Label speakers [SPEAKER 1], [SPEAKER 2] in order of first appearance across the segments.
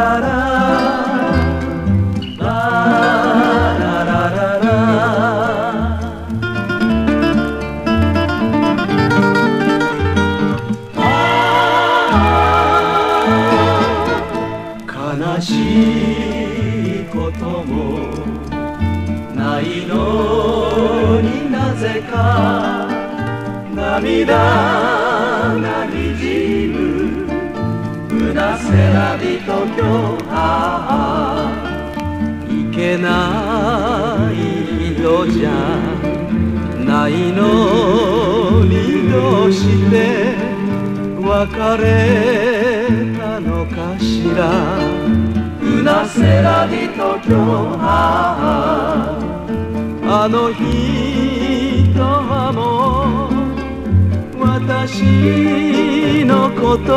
[SPEAKER 1] 悲しいこともないのになぜか涙。どうして別れたのかしら？うなせらびと今日あの人はもう私のこと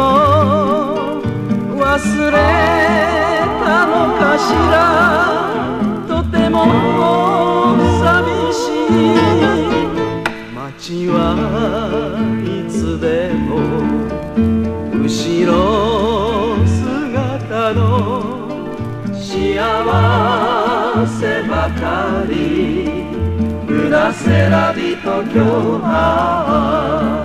[SPEAKER 1] 忘れたのかしら？とても寂しい。はいつでも後ろ姿の幸せばかり。うなせらびと今日は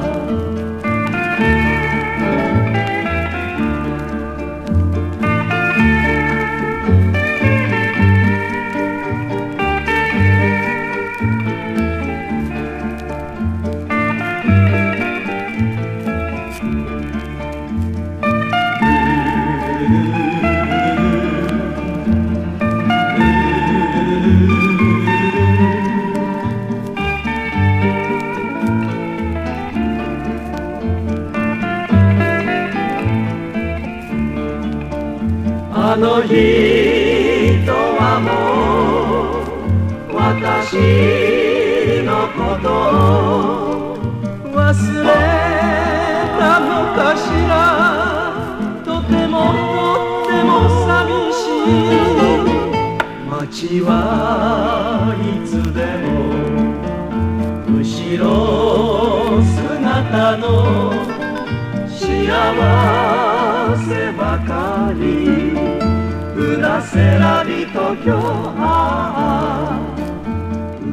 [SPEAKER 1] う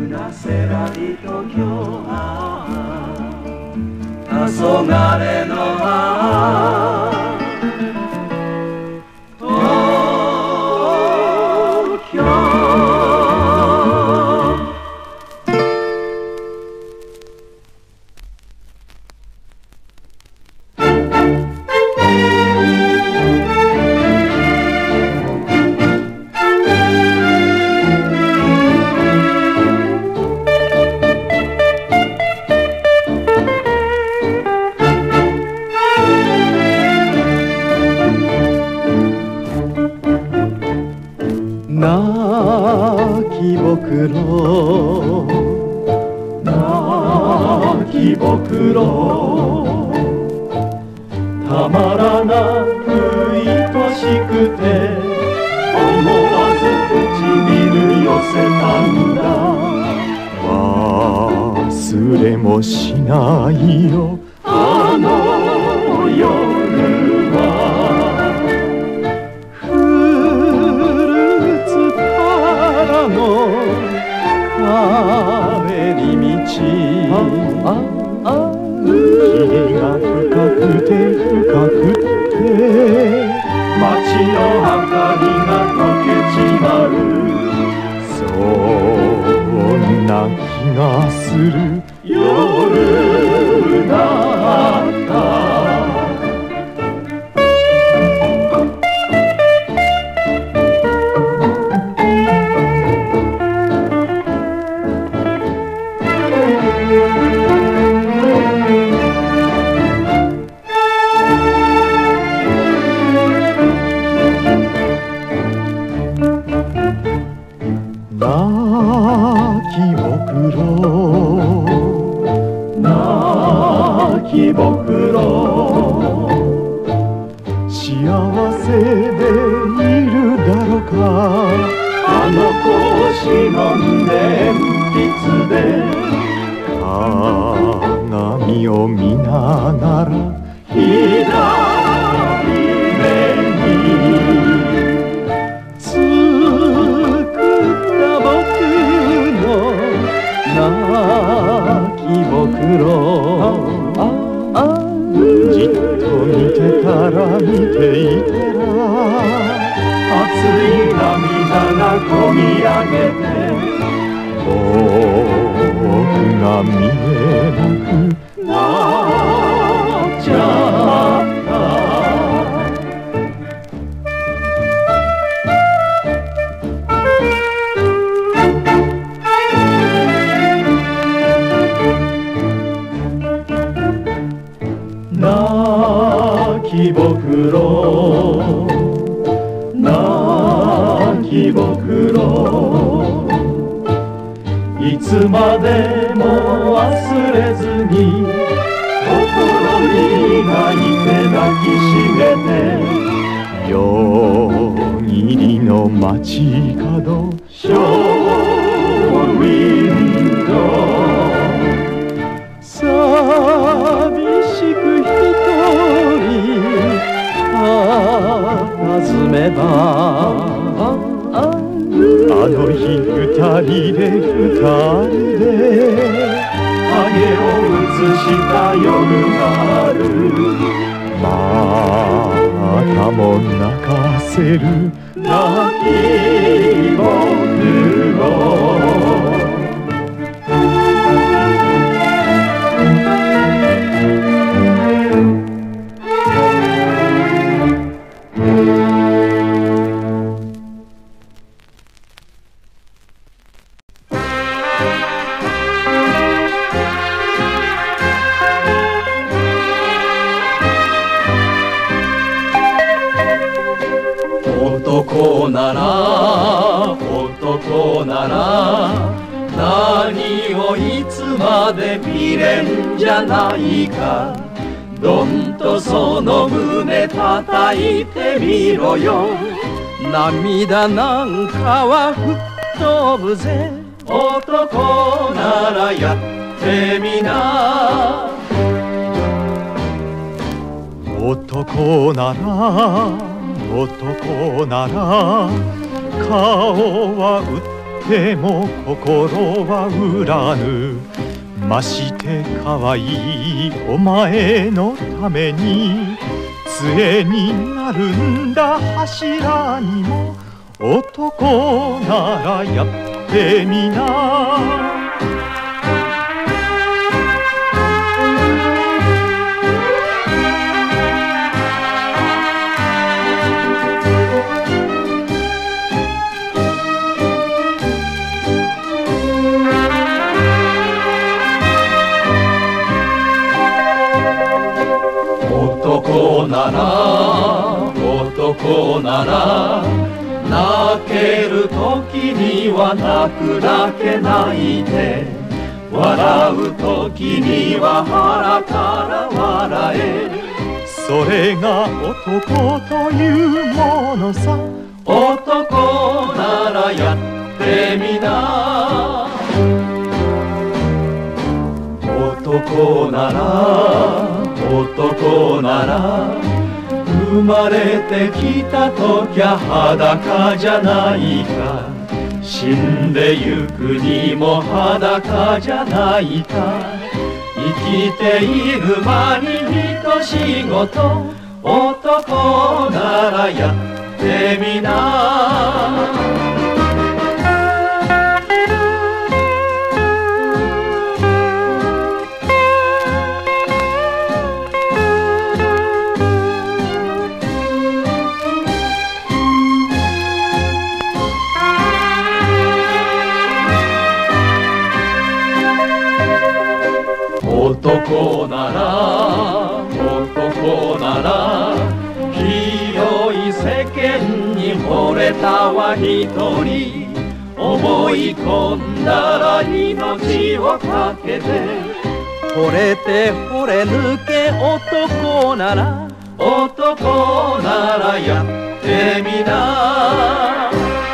[SPEAKER 1] なせらりと今日黄昏のあ泣きぼくろたまらなく愛しくて思わず唇寄せたんだ。忘れもしないよ。じっと見てたら見ていたら
[SPEAKER 2] 熱い涙がこみ上げて
[SPEAKER 1] 僕が見え
[SPEAKER 2] てみろよ。涙なんかは吹っ飛ぶぜ。男ならやってみな。
[SPEAKER 1] 男なら男なら顔は売っても心は売らぬ。まして可愛いお前のために。杖になるんだ柱にも男ならやってみな。ら泣ける時には泣くだけ泣いて笑う時には腹から笑えそれが男というものさ。
[SPEAKER 2] 男ならやってみな。男なら男なら生まれてきたときゃ裸じゃないか。死んでゆくにも裸じゃないか。生きている間に一仕事。男ならやってみな。男なら男なら広い世間に惚れたは一人。思い込んだら命をかけて。惚れて惚れ抜け男なら。男ならやってみな。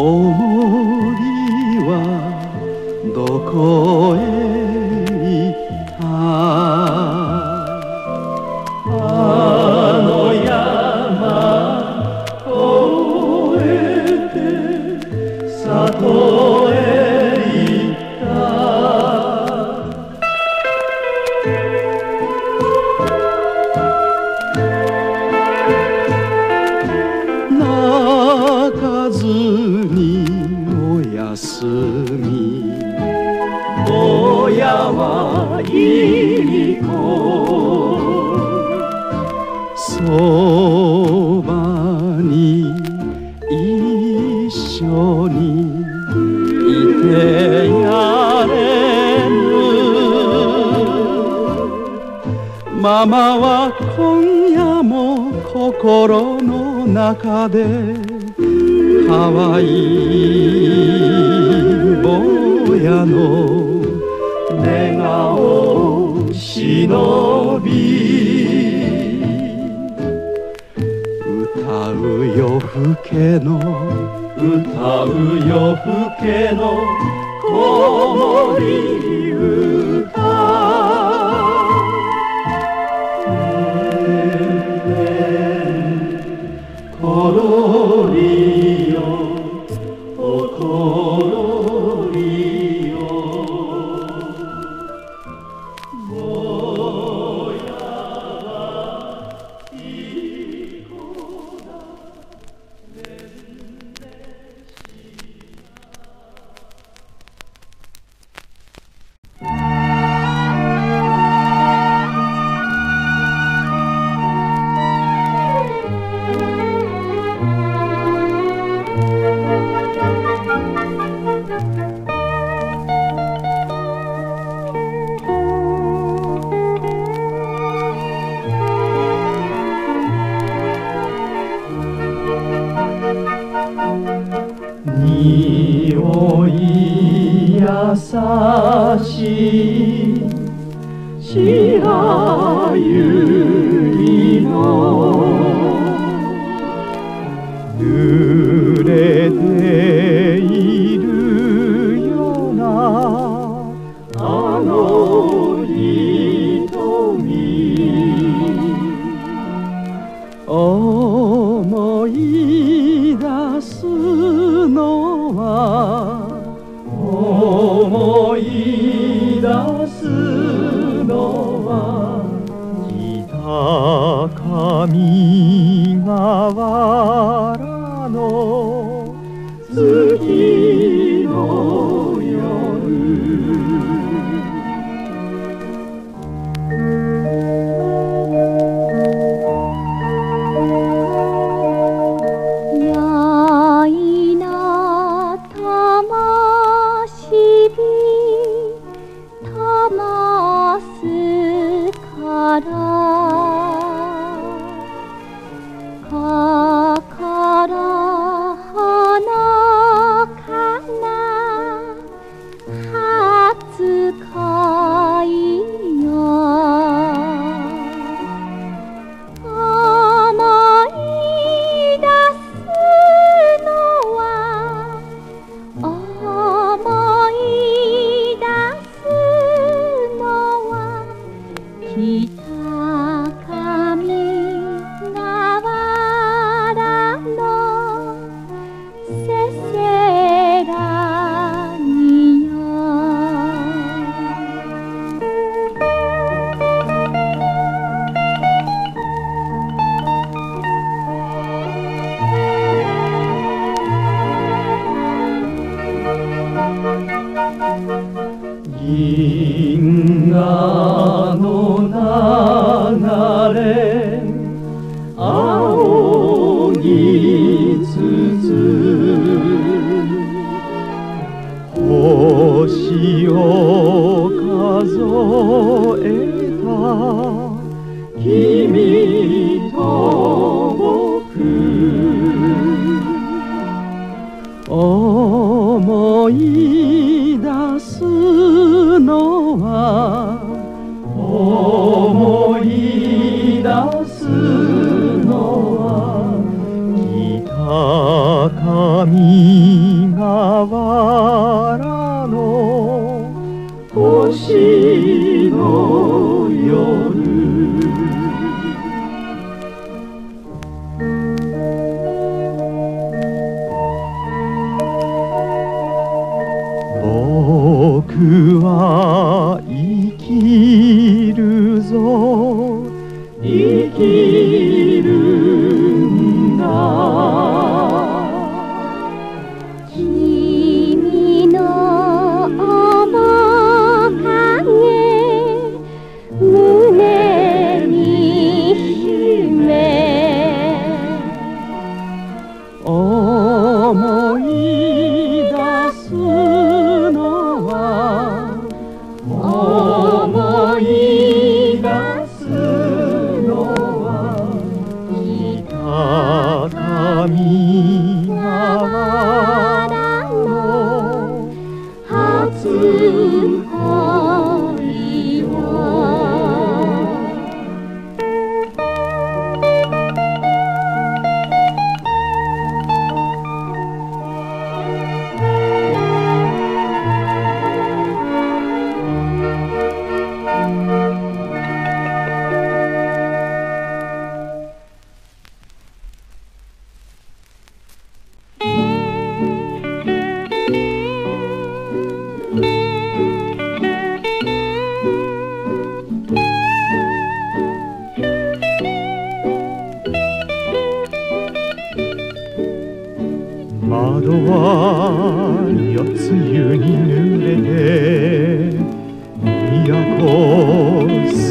[SPEAKER 3] 思い
[SPEAKER 1] はどこへ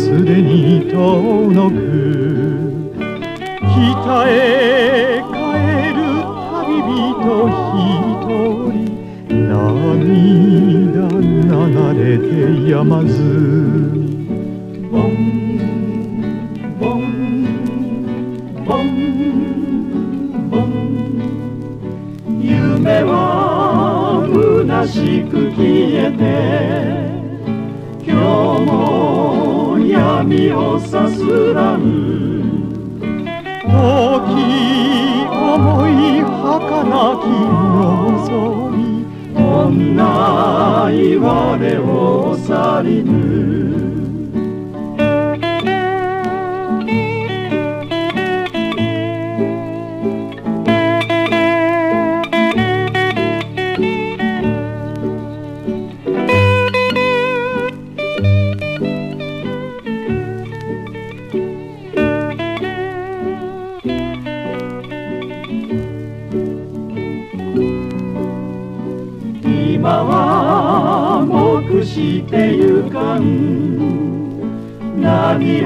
[SPEAKER 1] すで
[SPEAKER 4] に
[SPEAKER 1] 遠のく北へ帰る旅人一人涙流れてやまずボンボンボンボン夢は虚しく消えて闇をさすらぬ。大きい思い儚き望み女いわれを去りぬ。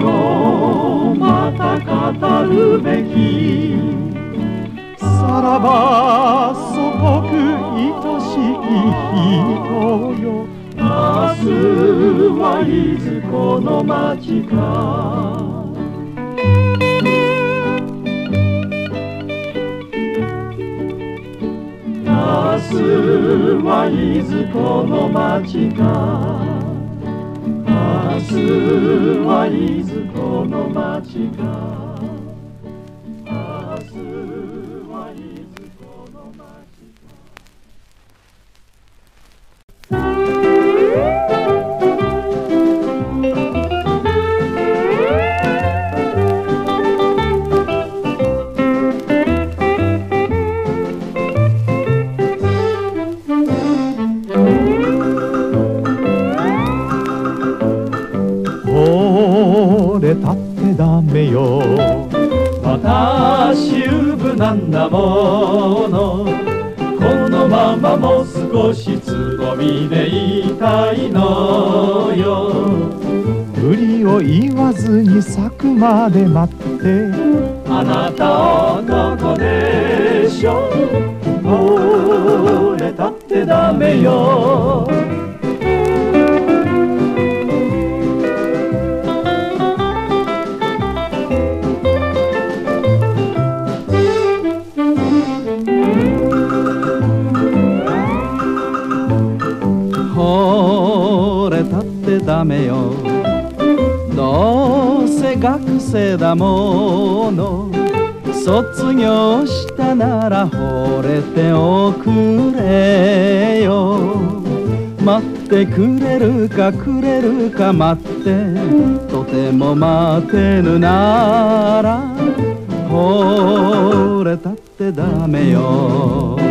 [SPEAKER 1] をまた語るべき。さらば祖国愛しき人よ。明日はいずこの町か。明日はいずこの町か。明日はいずこの街かんなもの。このままもう少しつぼみでいたいのよ。
[SPEAKER 5] 無理を言わずに咲くまで待って。
[SPEAKER 1] あなた男でしょれたってダメよ。ダメよ。どうせ学生だもの。卒業したなら惚れておくれよ。待ってくれるかくれるか待って。とても待てぬなら惚れたってダメよ。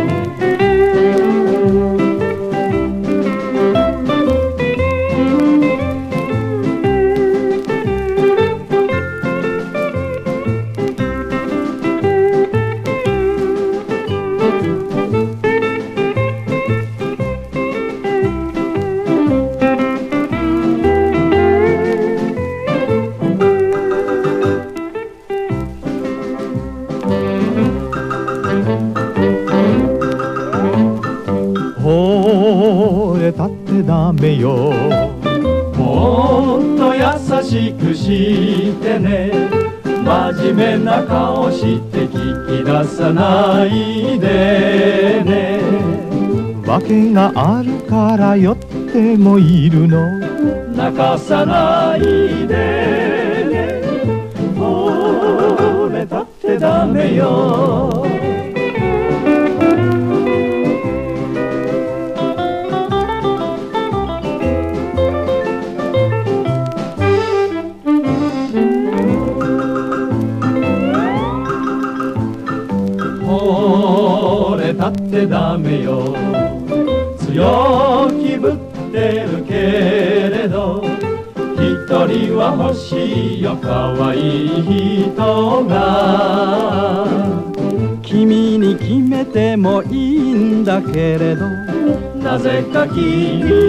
[SPEAKER 1] 泣ぜ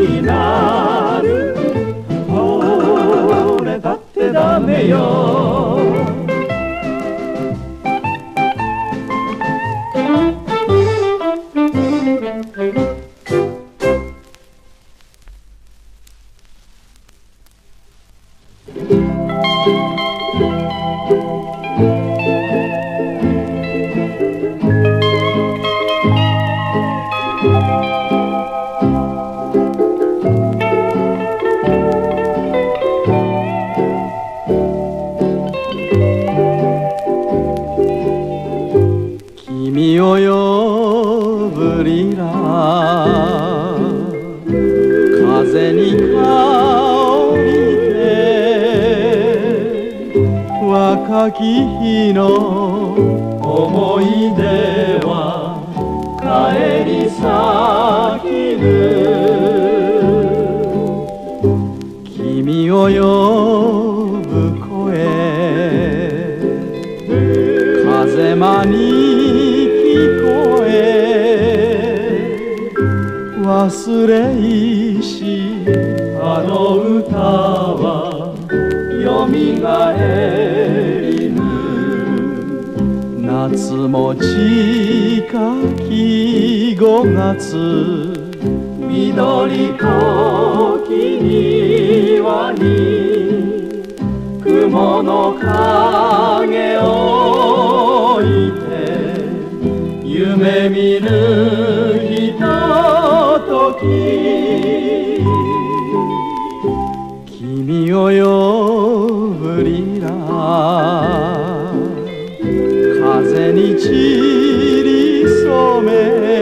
[SPEAKER 1] 染め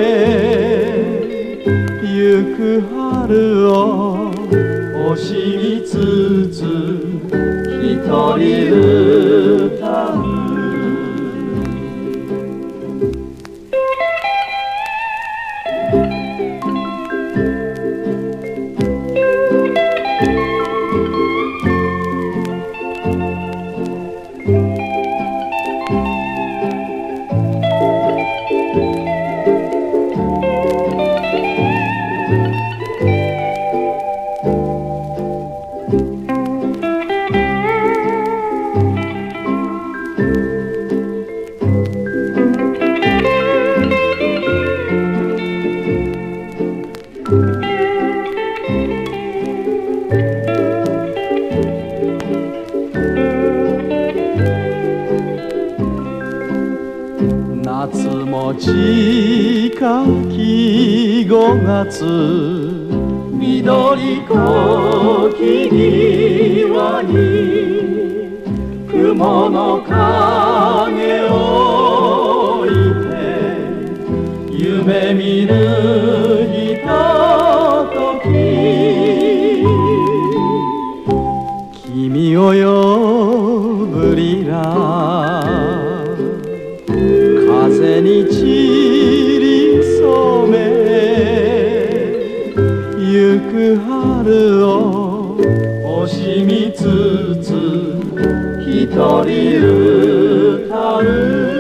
[SPEAKER 1] ゆく春を惜しみつつ一人歌う。つ一人歌う。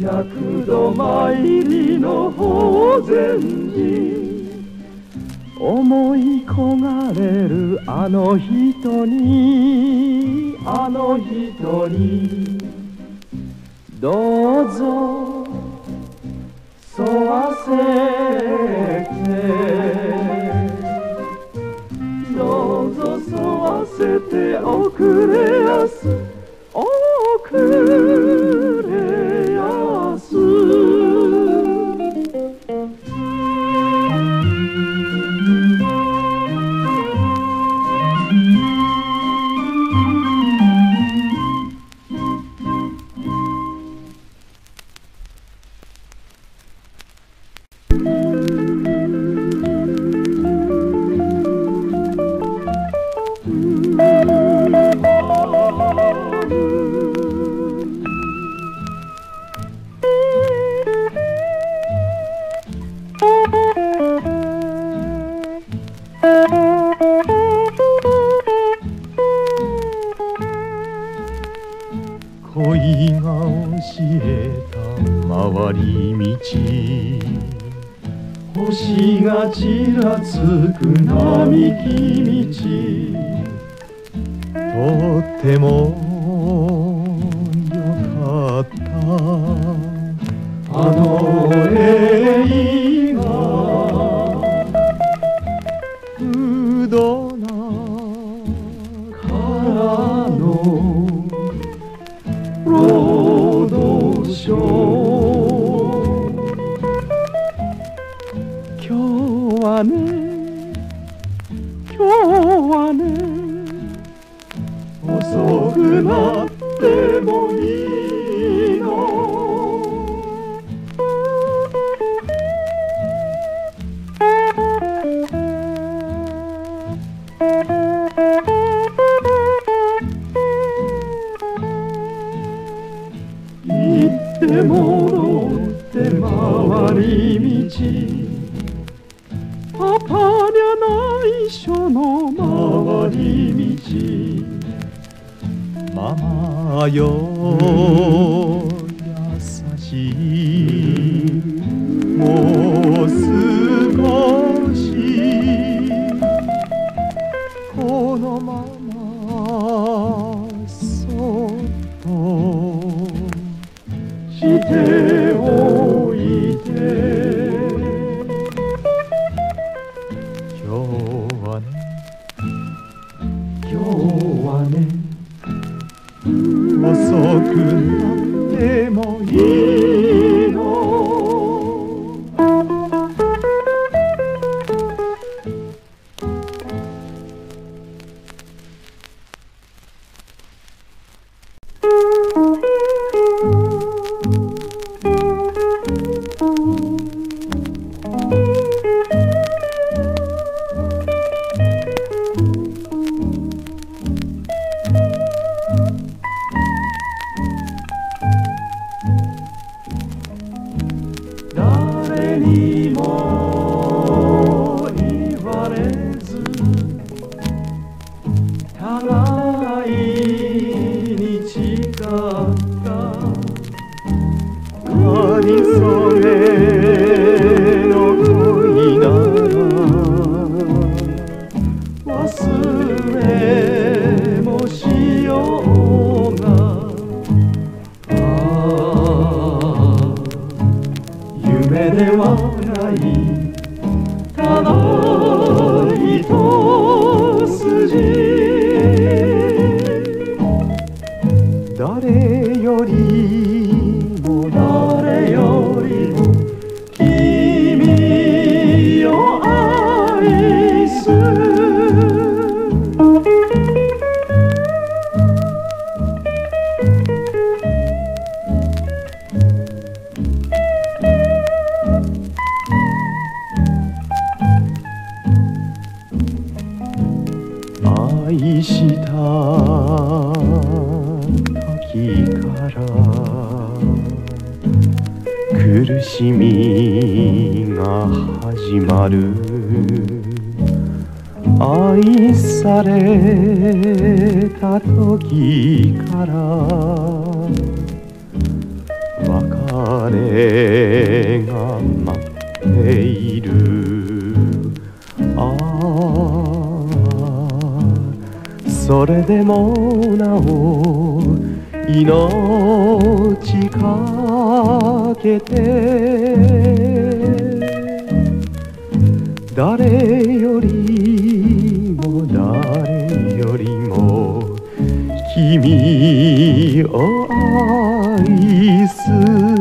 [SPEAKER 1] 百度参りの法善寺
[SPEAKER 5] 思い焦がれるあの人に
[SPEAKER 1] あの人に
[SPEAKER 5] どうぞ
[SPEAKER 1] 沿わせてどうぞ沿わせておくれやすおくれ労働省。今日はね今日はね遅くなってそれでもなお命かけて誰よりも誰よりも君を愛す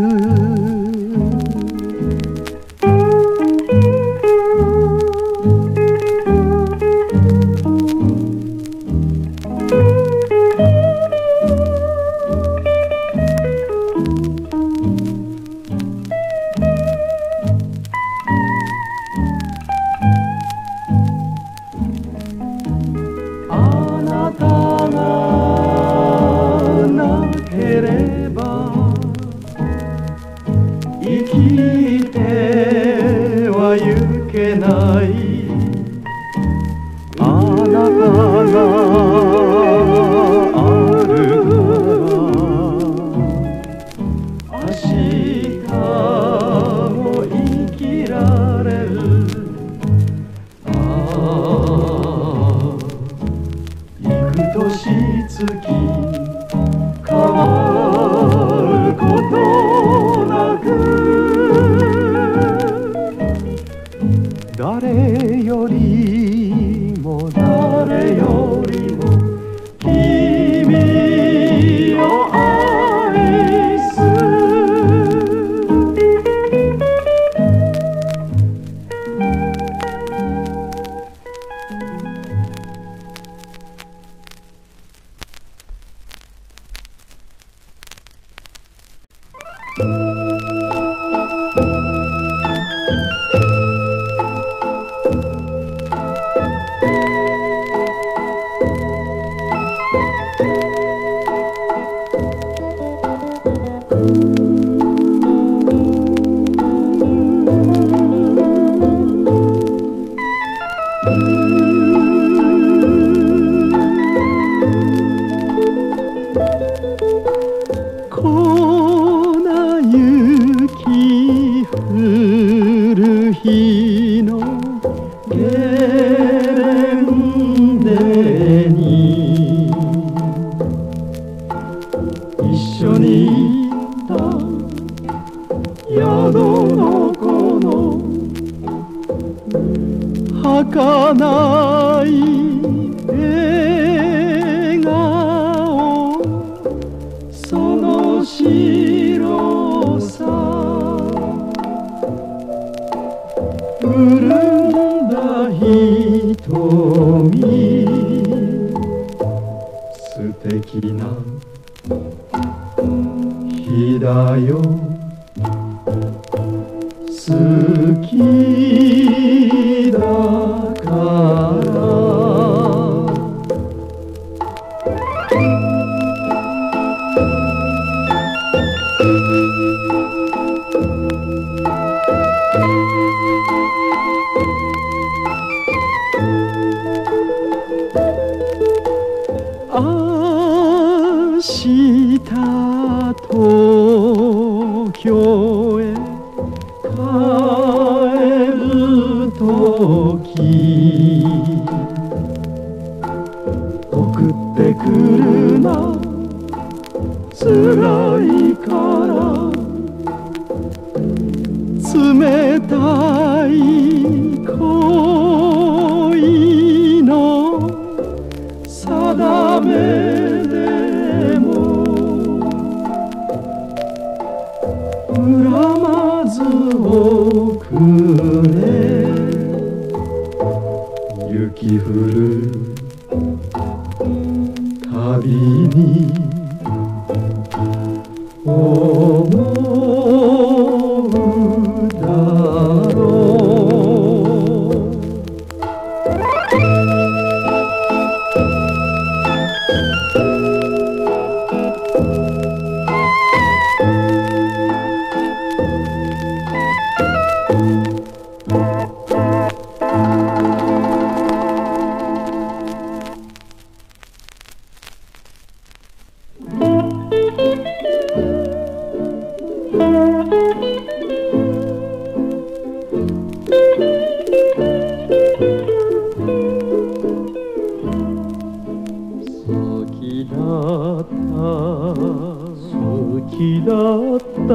[SPEAKER 1] った。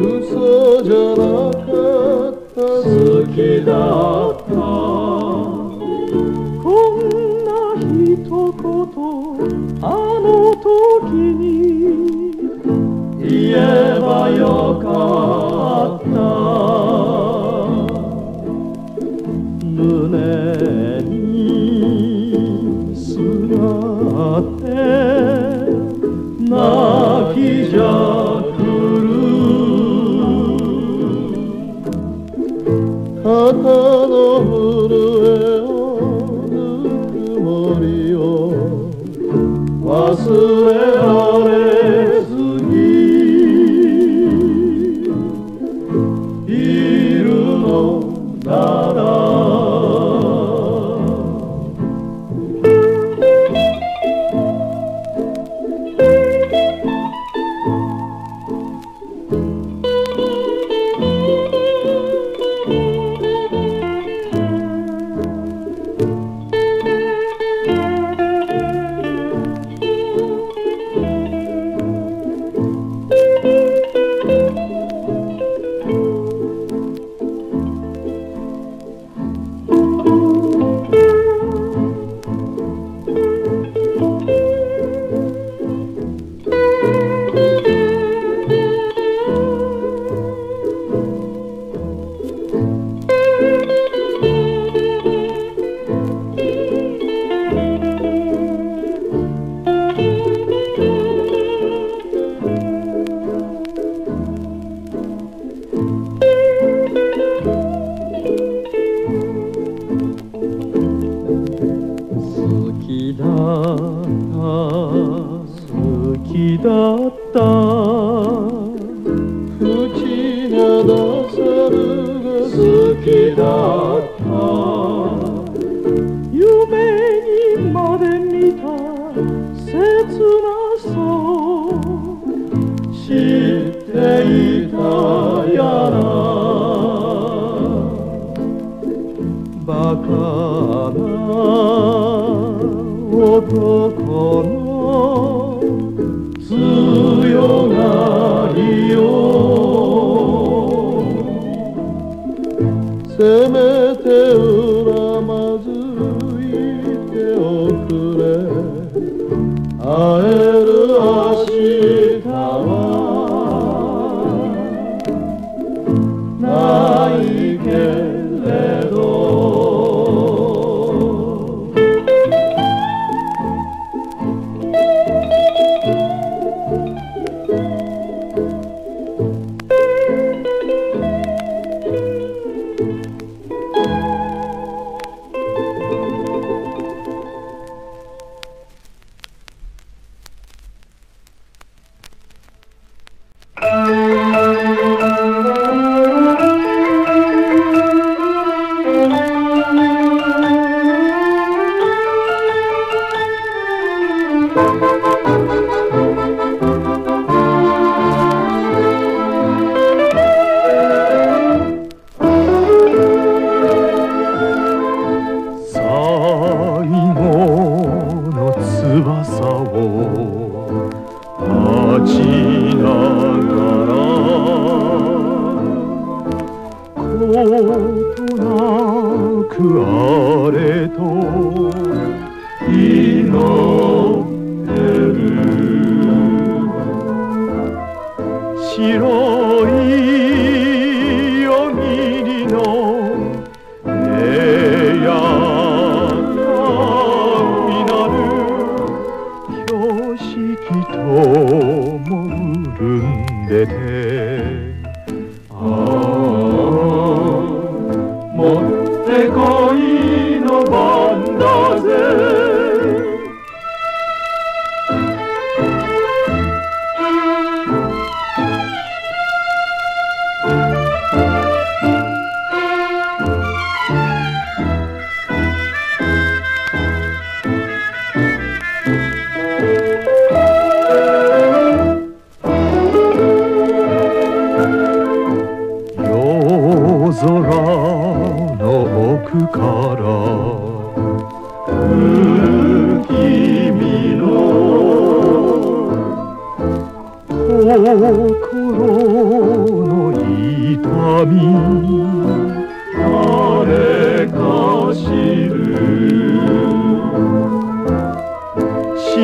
[SPEAKER 1] 嘘じゃなかった。好きだった。こんな一言あの時に。言え。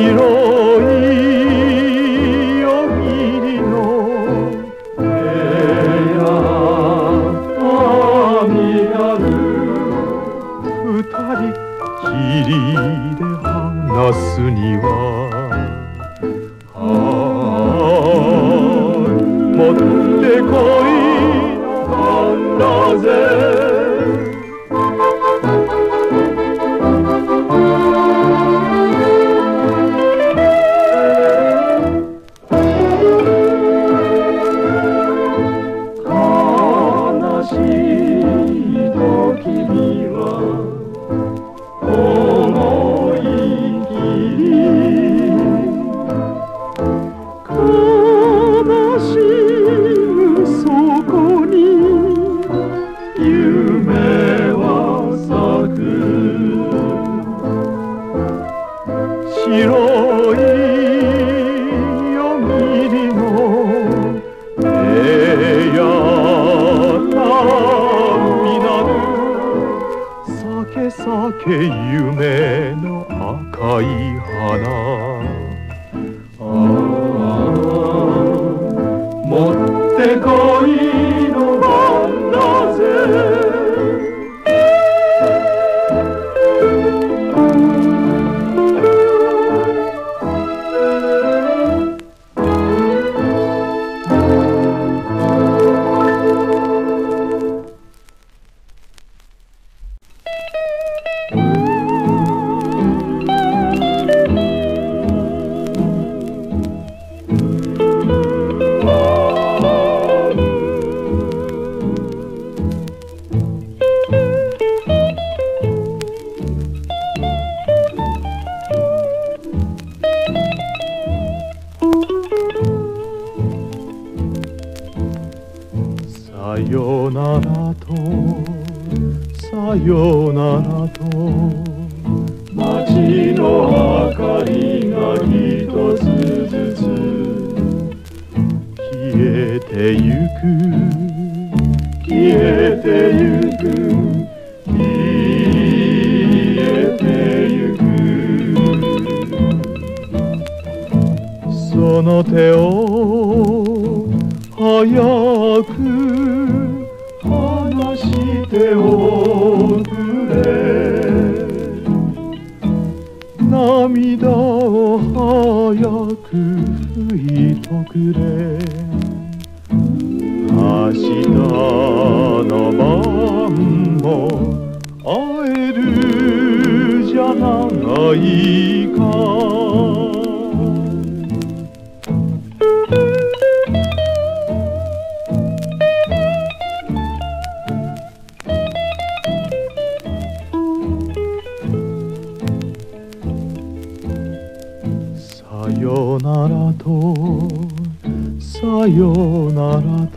[SPEAKER 1] 白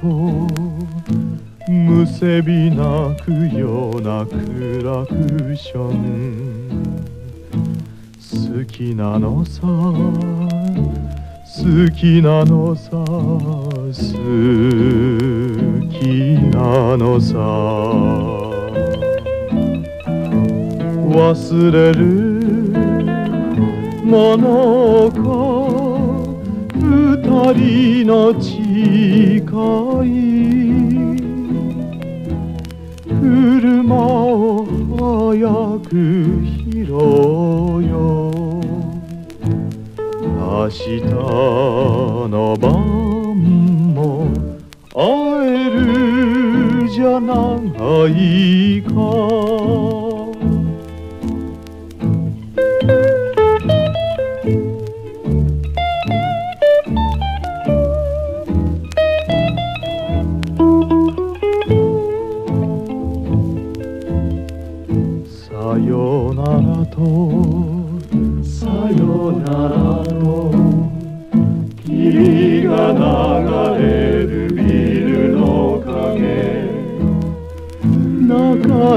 [SPEAKER 1] とむせび泣くようなクラクション好きなのさ好きなのさ好きなのさ。忘れるものか二人の誓い。車を早く拾おうよ。明日の晩も会えるじゃないか。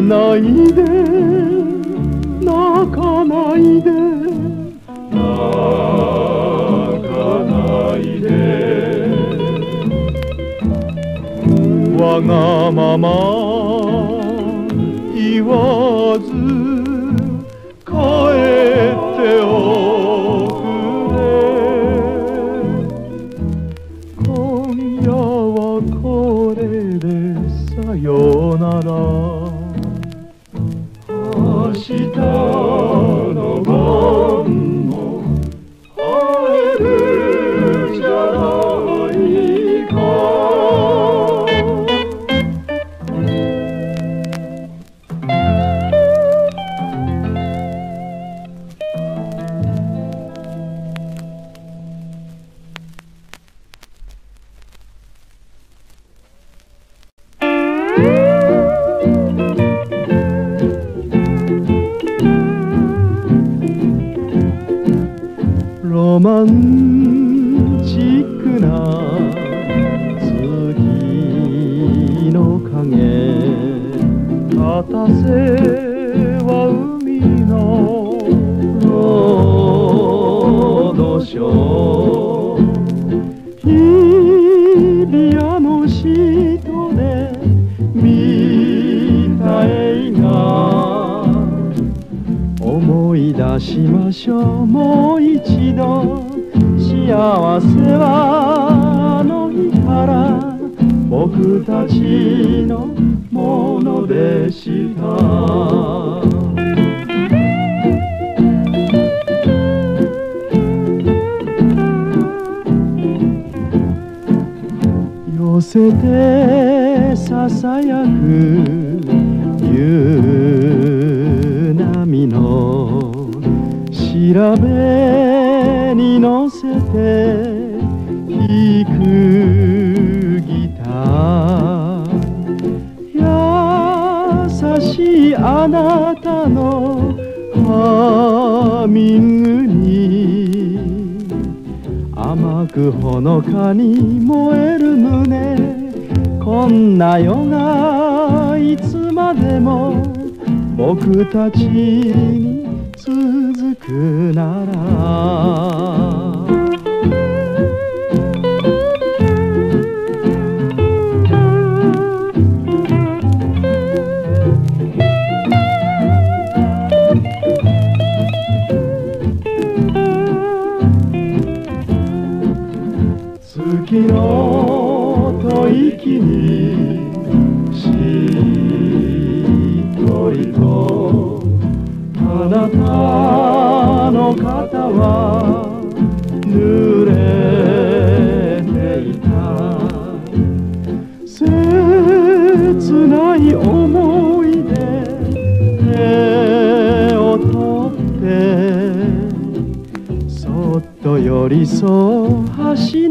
[SPEAKER 1] ないで泣かないで。泣かないで。わがまま言わず乗せて弾くギター。優しいあなたのハーミングに甘くほのかに燃える胸。こんな夜がいつまでも僕たちに続くな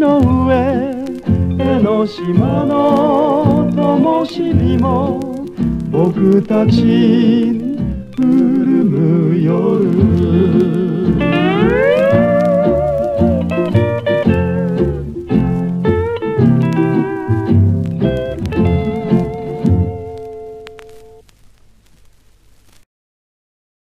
[SPEAKER 1] の上江ノ島の灯火も僕たち